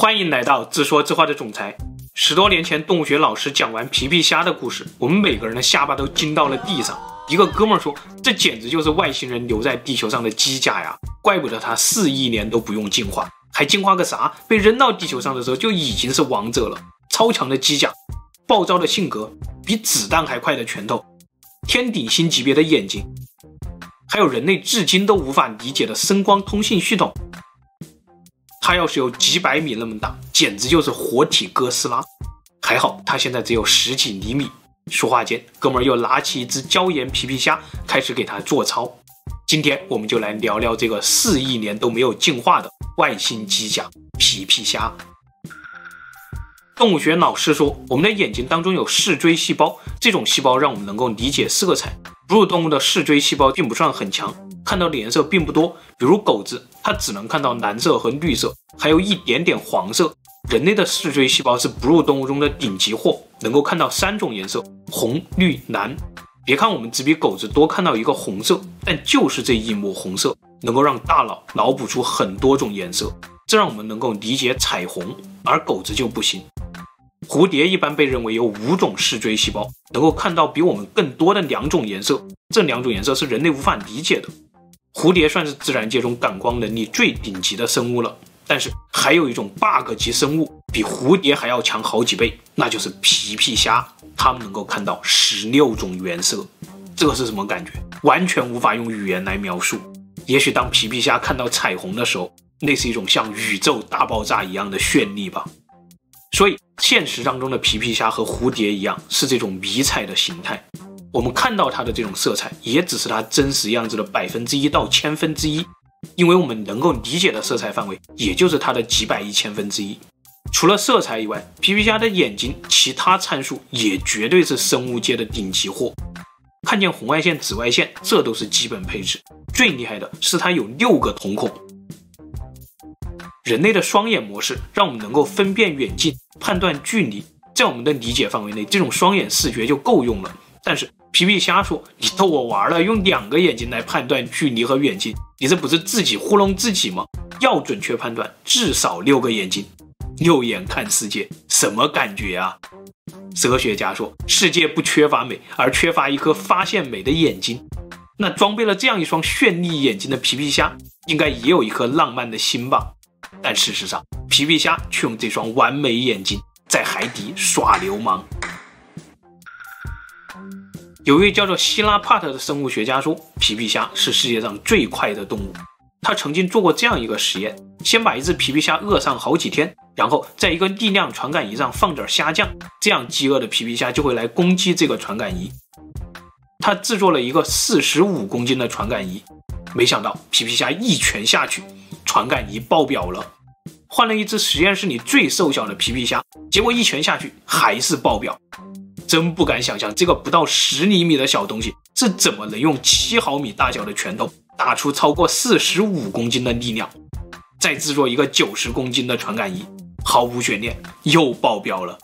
欢迎来到自说自话的总裁。十多年前，动物学老师讲完皮皮虾的故事，我们每个人的下巴都惊到了地上。一个哥们儿说：“这简直就是外星人留在地球上的机甲呀！怪不得它四亿年都不用进化，还进化个啥？被扔到地球上的时候就已经是王者了。超强的机甲，暴躁的性格，比子弹还快的拳头，天顶星级别的眼睛，还有人类至今都无法理解的声光通信系统。”它要是有几百米那么大，简直就是活体哥斯拉。还好它现在只有十几厘米。说话间，哥们儿又拿起一只椒盐皮皮虾，开始给它做操。今天我们就来聊聊这个四亿年都没有进化的外星机甲皮皮虾。动物学老师说，我们的眼睛当中有视锥细胞，这种细胞让我们能够理解色彩。哺乳动物的视锥细胞并不算很强。看到的颜色并不多，比如狗子，它只能看到蓝色和绿色，还有一点点黄色。人类的视锥细胞是哺乳动物中的顶级货，能够看到三种颜色：红、绿、蓝。别看我们只比狗子多看到一个红色，但就是这一抹红色，能够让大脑脑补出很多种颜色，这让我们能够理解彩虹，而狗子就不行。蝴蝶一般被认为有五种视锥细胞，能够看到比我们更多的两种颜色，这两种颜色是人类无法理解的。蝴蝶算是自然界中感光能力最顶级的生物了，但是还有一种 bug 级生物比蝴蝶还要强好几倍，那就是皮皮虾。它们能够看到十六种原色，这是什么感觉？完全无法用语言来描述。也许当皮皮虾看到彩虹的时候，那是一种像宇宙大爆炸一样的绚丽吧。所以现实当中的皮皮虾和蝴蝶一样，是这种迷彩的形态。我们看到它的这种色彩，也只是它真实样子的百分之一到千分之一，因为我们能够理解的色彩范围，也就是它的几百亿千分之一。除了色彩以外，皮皮虾的眼睛其他参数也绝对是生物界的顶级货。看见红外线、紫外线，这都是基本配置。最厉害的是它有六个瞳孔。人类的双眼模式让我们能够分辨远近、判断距离，在我们的理解范围内，这种双眼视觉就够用了。但是皮皮虾说：“你逗我玩了，用两个眼睛来判断距离和远近，你这不是自己糊弄自己吗？要准确判断，至少六个眼睛，六眼看世界，什么感觉啊？”哲学家说：“世界不缺乏美，而缺乏一颗发现美的眼睛。那装备了这样一双绚丽眼睛的皮皮虾，应该也有一颗浪漫的心吧？但事实上，皮皮虾却用这双完美眼睛在海底耍流氓。”有一位叫做希拉帕特的生物学家说，皮皮虾是世界上最快的动物。他曾经做过这样一个实验：先把一只皮皮虾饿上好几天，然后在一个力量传感仪上放点虾酱，这样饥饿的皮皮虾就会来攻击这个传感仪。他制作了一个四十五公斤的传感仪，没想到皮皮虾一拳下去，传感仪爆表了。换了一只实验室里最瘦小的皮皮虾，结果一拳下去还是爆表。真不敢想象，这个不到十厘米的小东西是怎么能用七毫米大小的拳头打出超过四十五公斤的力量。再制作一个九十公斤的传感仪，毫无悬念又爆表了。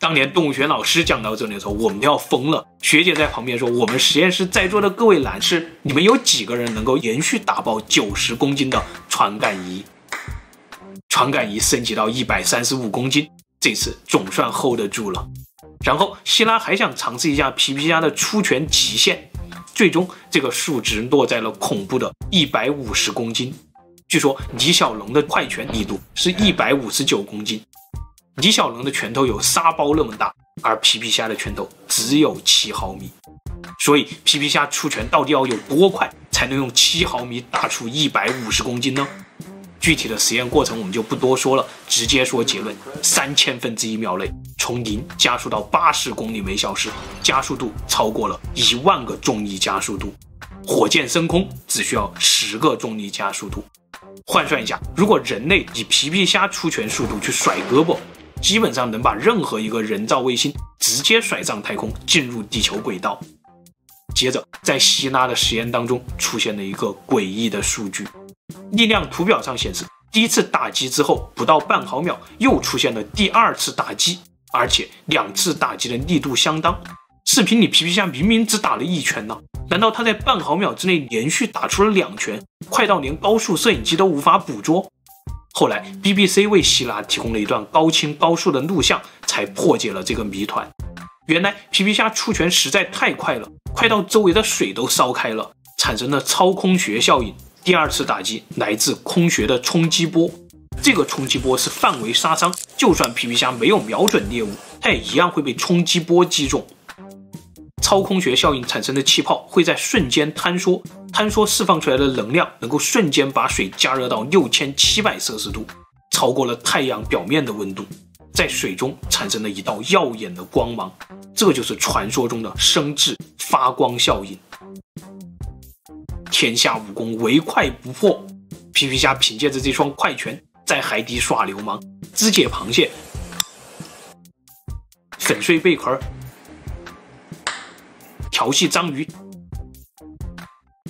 当年动物学老师讲到这里的时候，我们都要疯了。学姐在旁边说：“我们实验室在座的各位男士，你们有几个人能够连续打爆九十公斤的传感仪？”传感仪升级到一百三十五公斤，这次总算 hold 得住了。然后希拉还想尝试一下皮皮虾的出拳极限，最终这个数值落在了恐怖的一百五十公斤。据说李小龙的快拳力度是一百五十九公斤，李小龙的拳头有沙包那么大，而皮皮虾的拳头只有七毫米。所以皮皮虾出拳到底要有多快，才能用七毫米打出一百五十公斤呢？具体的实验过程我们就不多说了，直接说结论：三千分之一秒内，从零加速到八十公里每小时，加速度超过了一万个重力加速度。火箭升空只需要十个重力加速度。换算一下，如果人类以皮皮虾出拳速度去甩胳膊，基本上能把任何一个人造卫星直接甩上太空，进入地球轨道。接着，在希拉的实验当中出现了一个诡异的数据。力量图表上显示，第一次打击之后不到半毫秒，又出现了第二次打击，而且两次打击的力度相当。视频里皮皮虾明明只打了一拳呢，难道他在半毫秒之内连续打出了两拳，快到连高速摄影机都无法捕捉？后来 BBC 为希拉提供了一段高清高速的录像，才破解了这个谜团。原来皮皮虾出拳实在太快了，快到周围的水都烧开了，产生了超空穴效应。第二次打击来自空穴的冲击波，这个冲击波是范围杀伤，就算皮皮虾没有瞄准猎物，它也一样会被冲击波击中。超空穴效应产生的气泡会在瞬间坍缩，坍缩释放出来的能量能够瞬间把水加热到六千七百摄氏度，超过了太阳表面的温度，在水中产生了一道耀眼的光芒，这就是传说中的生质发光效应。天下武功唯快不破，皮皮虾凭借着这双快拳在海底耍流氓，肢解螃蟹，粉碎贝壳。调戏章鱼。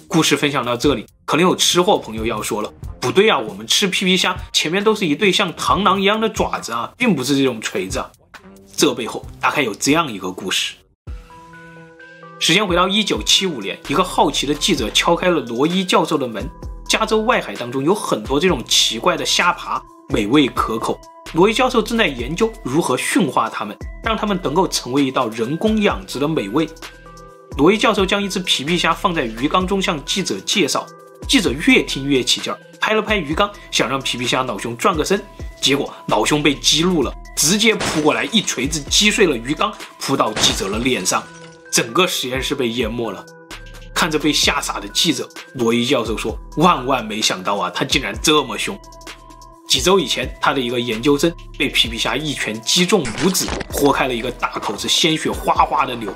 故事分享到这里，可能有吃货朋友要说了，不对啊，我们吃皮皮虾前面都是一对像螳螂一样的爪子啊，并不是这种锤子。啊。这背后大概有这样一个故事。时间回到一九七五年，一个好奇的记者敲开了罗伊教授的门。加州外海当中有很多这种奇怪的虾爬，美味可口。罗伊教授正在研究如何驯化它们，让它们能够成为一道人工养殖的美味。罗伊教授将一只皮皮虾放在鱼缸中，向记者介绍。记者越听越起劲儿，拍了拍鱼缸，想让皮皮虾老兄转个身。结果老兄被激怒了，直接扑过来，一锤子击碎了鱼缸，扑到记者的脸上，整个实验室被淹没了。看着被吓傻的记者，罗伊教授说：“万万没想到啊，他竟然这么凶。”几周以前，他的一个研究生被皮皮虾一拳击中拇指，豁开了一个大口子，鲜血哗哗的流。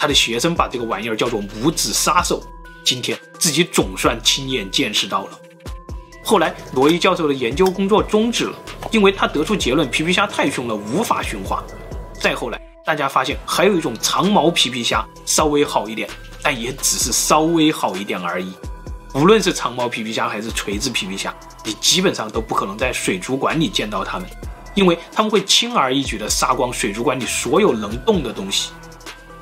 他的学生把这个玩意儿叫做拇指杀手，今天自己总算亲眼见识到了。后来，罗伊教授的研究工作终止了，因为他得出结论，皮皮虾太凶了，无法驯化。再后来，大家发现还有一种长毛皮皮虾稍微好一点，但也只是稍微好一点而已。无论是长毛皮皮虾还是锤子皮皮虾，你基本上都不可能在水族馆里见到它们，因为它们会轻而易举地杀光水族馆里所有能动的东西。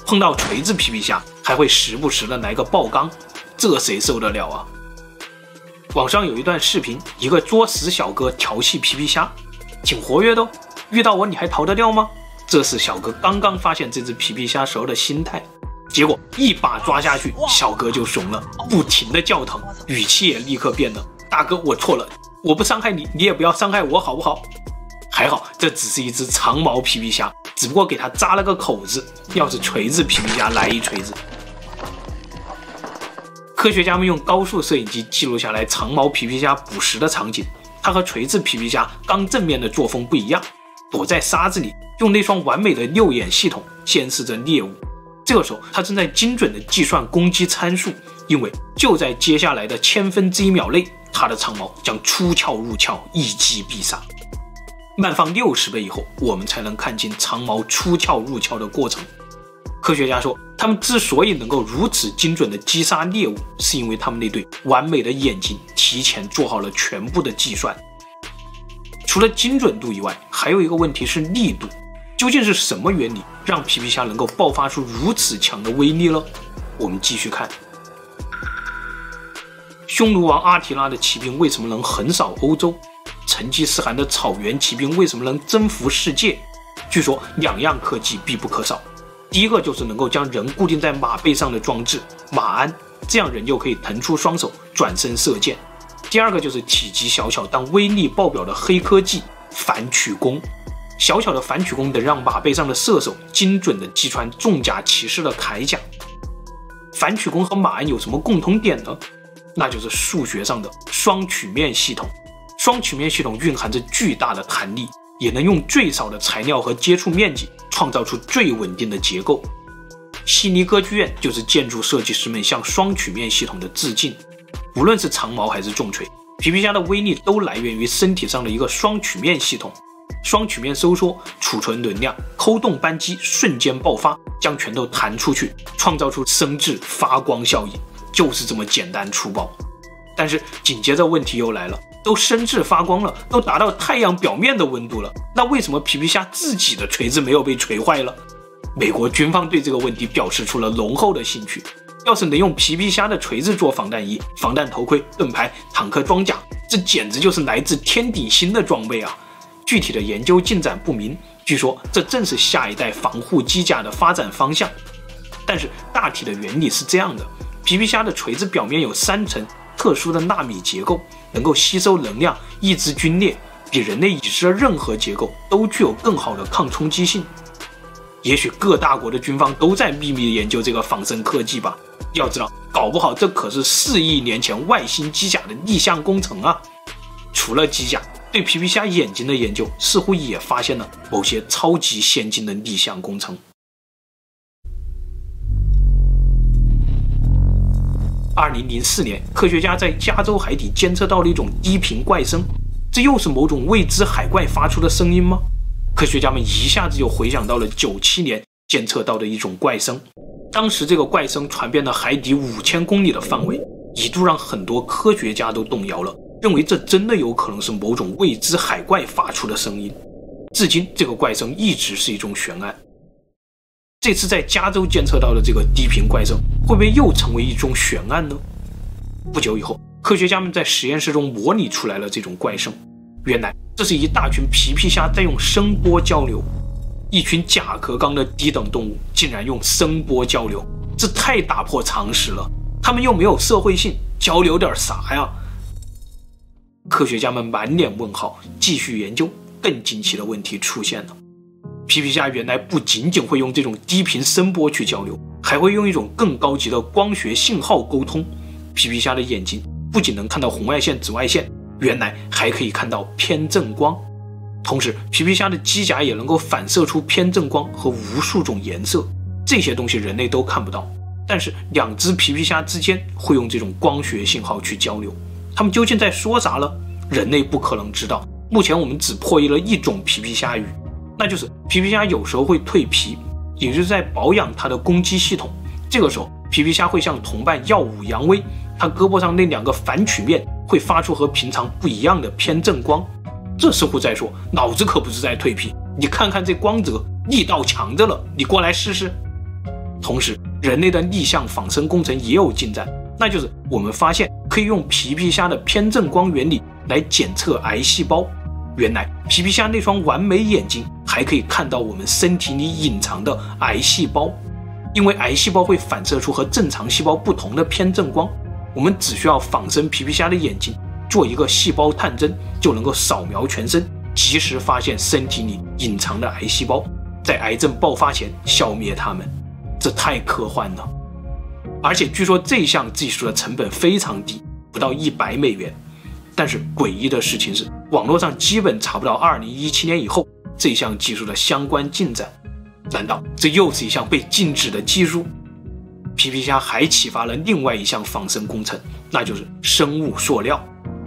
碰到锤子皮皮虾，还会时不时的来个爆缸，这谁受得了啊？网上有一段视频，一个作死小哥调戏皮皮虾，挺活跃的。哦遇到我你还逃得掉吗？这是小哥刚刚发现这只皮皮虾时候的心态。结果一把抓下去，小哥就怂了，不停的叫疼，语气也立刻变了。大哥，我错了，我不伤害你，你也不要伤害我，好不好？还好，这只是一只长毛皮皮虾。只不过给它扎了个口子，要是锤子皮皮虾来一锤子。科学家们用高速摄影机记录下来长毛皮皮虾捕食的场景，它和锤子皮皮虾刚正面的作风不一样，躲在沙子里，用那双完美的六眼系统监视着猎物。这个时候，它正在精准的计算攻击参数，因为就在接下来的千分之一秒内，它的长矛将出鞘入鞘，一击必杀。慢放六十倍以后，我们才能看清长矛出鞘入鞘的过程。科学家说，他们之所以能够如此精准地击杀猎物，是因为他们那对完美的眼睛提前做好了全部的计算。除了精准度以外，还有一个问题是力度。究竟是什么原理让皮皮虾能够爆发出如此强的威力了？我们继续看，匈奴王阿提拉的骑兵为什么能横扫欧洲？成吉思汗的草原骑兵为什么能征服世界？据说两样科技必不可少。第一个就是能够将人固定在马背上的装置马鞍，这样人就可以腾出双手转身射箭。第二个就是体积小巧但威力爆表的黑科技反曲弓。小巧的反曲弓能让马背上的射手精准地击穿重甲骑士的铠甲。反曲弓和马鞍有什么共同点呢？那就是数学上的双曲面系统。双曲面系统蕴含着巨大的弹力，也能用最少的材料和接触面积创造出最稳定的结构。悉尼歌剧院就是建筑设计师们向双曲面系统的致敬。无论是长矛还是重锤，皮皮虾的威力都来源于身体上的一个双曲面系统。双曲面收缩，储存能量，扣动扳机，瞬间爆发，将拳头弹出去，创造出生质发光效应，就是这么简单粗暴。但是紧接着问题又来了。都生质发光了，都达到太阳表面的温度了，那为什么皮皮虾自己的锤子没有被锤坏了？美国军方对这个问题表示出了浓厚的兴趣。要是能用皮皮虾的锤子做防弹衣、防弹头盔、盾牌、坦克装甲，这简直就是来自天顶星的装备啊！具体的研究进展不明，据说这正是下一代防护机甲的发展方向。但是大体的原理是这样的：皮皮虾的锤子表面有三层特殊的纳米结构，能够吸收能量，抑制皲裂，比人类已知的任何结构都具有更好的抗冲击性。也许各大国的军方都在秘密研究这个仿生科技吧。要知道，搞不好这可是四亿年前外星机甲的逆向工程啊！除了机甲，对皮皮虾眼睛的研究似乎也发现了某些超级先进的逆向工程。二零零四年，科学家在加州海底监测到了一种低频怪声，这又是某种未知海怪发出的声音吗？科学家们一下子就回想到了九七年监测到的一种怪声。当时这个怪声传遍了海底五千公里的范围，一度让很多科学家都动摇了，认为这真的有可能是某种未知海怪发出的声音。至今，这个怪声一直是一种悬案。这次在加州监测到的这个低频怪声，会不会又成为一宗悬案呢？不久以后，科学家们在实验室中模拟出来了这种怪声。原来，这是一大群皮皮虾在用声波交流。一群甲壳纲的低等动物竟然用声波交流，这太打破常识了。他们又没有社会性，交流点啥呀？科学家们满脸问号，继续研究。更惊奇的问题出现了：皮皮虾原来不仅仅会用这种低频声波去交流，还会用一种更高级的光学信号沟通。皮皮虾的眼睛不仅能看到红外线、紫外线，原来还可以看到偏振光。同时，皮皮虾的机甲也能够反射出偏振光和无数种颜色，这些东西人类都看不到。但是，两只皮皮虾之间会用这种光学信号去交流，他们究竟在说啥呢？人类不可能知道。目前我们只破译了一种皮皮虾语，那就是皮皮虾有时候会蜕皮，也就是在保养它的攻击系统。这个时候，皮皮虾会向同伴耀武扬威，它胳膊上那两个反曲面会发出和平常不一样的偏振光。这似乎在说，老子可不是在蜕皮，你看看这光泽，力道强着了，你过来试试。同时，人类的逆向仿生工程也有进展，那就是我们发现可以用皮皮虾的偏振光原理来检测癌细胞。原来，皮皮虾那双完美眼睛还可以看到我们身体里隐藏的癌细胞，因为癌细胞会反射出和正常细胞不同的偏振光，我们只需要仿生皮皮虾的眼睛。做一个细胞探针，就能够扫描全身，及时发现身体里隐藏的癌细胞，在癌症爆发前消灭它们。这太科幻了！而且据说这项技术的成本非常低，不到一百美元。但是诡异的事情是，网络上基本查不到2017年以后这项技术的相关进展。难道这又是一项被禁止的技术？皮皮虾还启发了另外一项仿生工程，那就是生物塑料。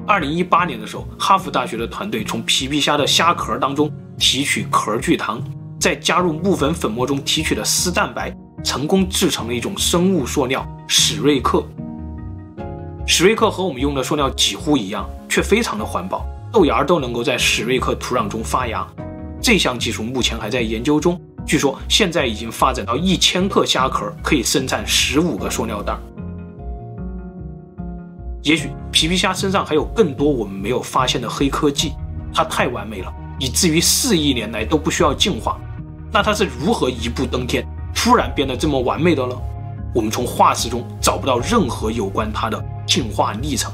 二零一八年的时候，哈佛大学的团队从皮皮虾的虾壳当中提取壳聚糖，再加入木粉粉末中提取的丝蛋白，成功制成了一种生物塑料史瑞克。史瑞克和我们用的塑料几乎一样，却非常的环保，豆芽都能够在史瑞克土壤中发芽。这项技术目前还在研究中，据说现在已经发展到一千克虾壳可以生产十五个塑料袋。也许皮皮虾身上还有更多我们没有发现的黑科技，它太完美了，以至于四亿年来都不需要进化。那它是如何一步登天，突然变得这么完美的呢？我们从化石中找不到任何有关它的进化历程。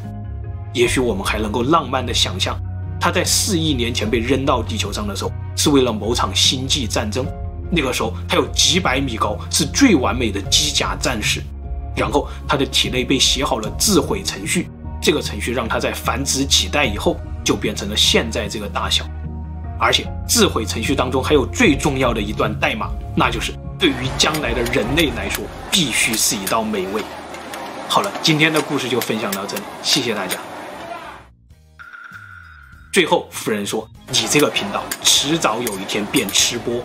也许我们还能够浪漫地想象，它在四亿年前被扔到地球上的时候，是为了某场星际战争。那个时候它有几百米高，是最完美的机甲战士。然后，它的体内被写好了自毁程序，这个程序让它在繁殖几代以后就变成了现在这个大小。而且，自毁程序当中还有最重要的一段代码，那就是对于将来的人类来说，必须是一道美味。好了，今天的故事就分享到这里，谢谢大家。最后，夫人说：“你这个频道迟早有一天变吃播。”